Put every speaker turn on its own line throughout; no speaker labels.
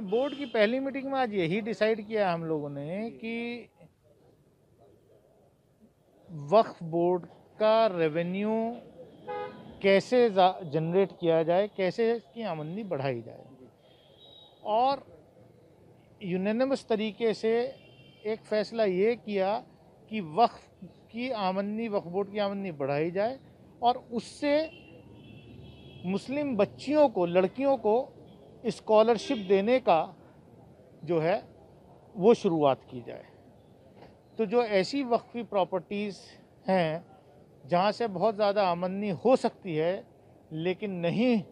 Board की पहली meeting में आज यही डिसाइड किया हम लोगों ने कि वक्फ बोर्ड का रेवेन्यू कैसे जनरेट किया जाए, कैसे इसकी आमदनी बढ़ाई जाए। और यूनानिमस तरीके से एक फ़ैसला ये किया कि वक्फ की आमदनी, वक्फ बोर्ड की आमदनी बढ़ाई जाए और उससे मुस्लिम बच्चियों को, लड़कियों को स्कॉलरशिप देने का जो है, वो शुरुआत की जाए। तो जो ऐसी वक्फी प्रॉपर्टीज़ हैं, जहाँ से बहुत ज़्यादा आमदनी हो सकती है, लेकिन नहीं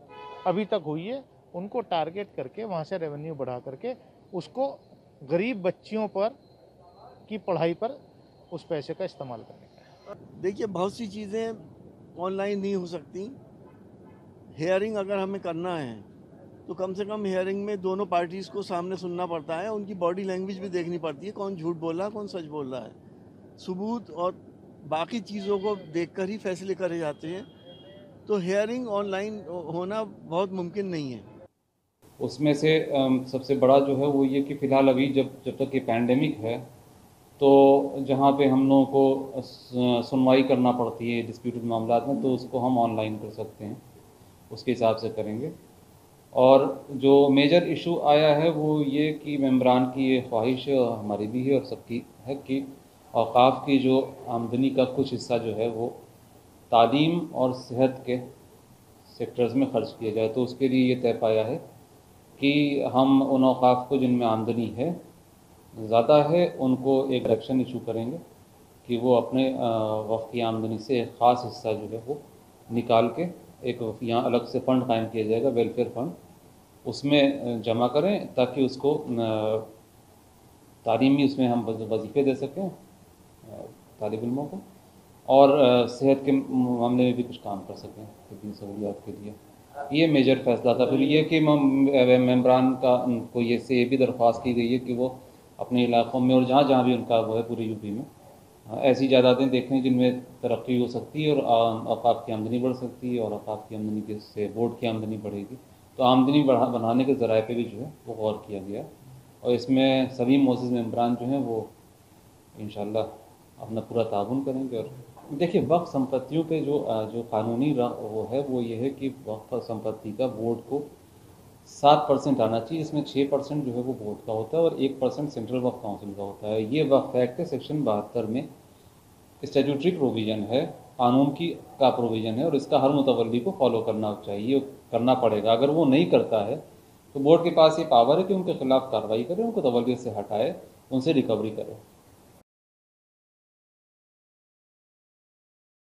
अभी तक हुई है, उनको टारगेट करके, वहाँ से रेवेन्यू बढ़ा करके, उसको गरीब बच्चियों पर, की पढ़ाई पर, उस पैसे का इस्तेमाल करने का
देखिए, बहुत सी चीज़ें ऑनलाइन नहीं हो सकती। हेयरिंग अगर हमें करना है तो कम से कम हेयरिंग में दोनों पार्टीज़ को सामने सुनना पड़ता है, उनकी बॉडी लैंग्वेज भी देखनी पड़ती है, कौन झूठ बोल रहा है, कौन सच बोल रहा है। सबूत और बाकी चीज़ों को देखकर ही फैसले करे जाते हैं। तो हेयरिंग ऑनलाइन होना बहुत मुमकिन नहीं है।
उसमें से सबसे बड़ा जो है वो ये कि फ़िलहाल अभी जब जब तक ये पैंडमिक है तो जहाँ पे हम लोगों को सुनवाई करना पड़ती है डिस्प्यूटेड मामला में तो उसको हम ऑनलाइन कर सकते हैं। उसके हिसाब से करेंगे। और जो मेजर इशू आया है वो ये कि मेम्बरान की ये ख्वाहिश हमारी भी है और सबकी है कि अवकाफ़ की जो आमदनी का कुछ हिस्सा जो है वो तालीम और सेहत के सेक्टर्स में खर्च किया जाए। तो उसके लिए ये तय पाया है कि हम उन अवकाफ़ को जिनमें आमदनी है, ज़्यादा है, उनको एक रक्शन इशू करेंगे कि वो अपने वक्त की आमदनी से एक ख़ास हिस्सा जो है वो निकाल के एक यहाँ अलग से फ़ंड कायम किया जाएगा वेलफेयर फ़ंड उसमें जमा करें ताकि उसको तालीमी उसमें हम वजीफ़े दे सकें तालब इलमों को और सेहत के मामले में भी कुछ काम कर सकें तबी सहूलियात के लिए। ये मेजर फैसला था। फिर ये कि मेम्बरान का को ये से ये भी दरख्वास्त की गई है कि वो अपने इलाक़ों में और जहाँ जहाँ भी उनका वो है पूरी यूपी में ऐसी जायदादें देखें जिनमें तरक्की हो सकती है और अवकाफ़ की आमदनी बढ़ सकती है और अवकाफ़ की आमदनी के से बोर्ड की आमदनी बढ़ेगी। तो आमदनी बढ़ा बनाने के ज़राए पे भी जो है, वो गौर किया गया। और इसमें सभी मोजिज़ मेम्बरान जो हैं, वो इन अपना पूरा ताउन करेंगे। और देखिए, वक्त संपत्तियों पे जो जो कानूनी वो है, वो ये है कि वक्त संपत्ति का बोर्ड को सात परसेंट आना चाहिए इसमें छः परसेंट जो है, वो बोर्ड का होता है और एक परसेंट सेंट्रल वक्त काउंसिल का होता है। ये वक्त एक्ट सेक्शन बहत्तर में स्टेचुटरी प्रोविज़न है। कानून की का प्रोविज़न है और इसका हर मुतवली को फॉलो करना चाहिए, करना पड़ेगा। अगर वो नहीं करता है तो बोर्ड के पास ये पावर है कि उनके खिलाफ कार्रवाई करे, उनको तवलियत से हटाए, उनसे रिकवरी करे।